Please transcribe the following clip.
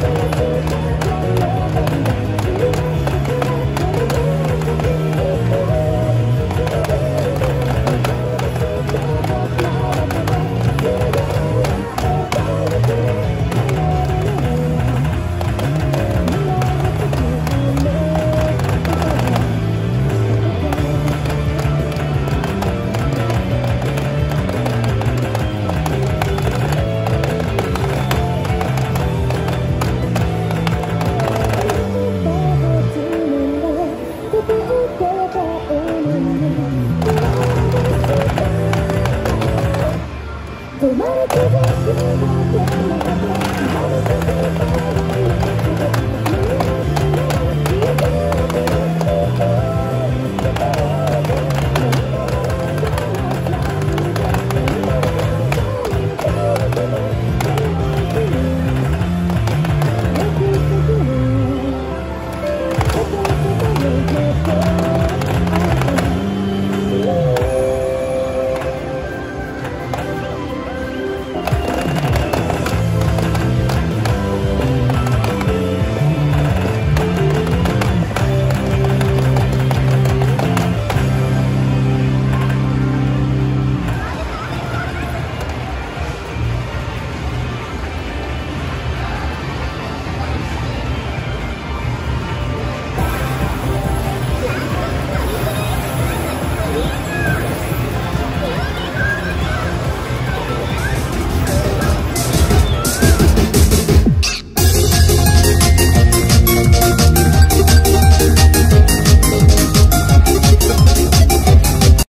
Thank Money to the